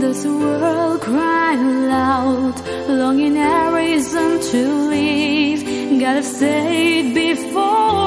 this world cry loud, longing a reason to leave? Gotta say it before.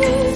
you.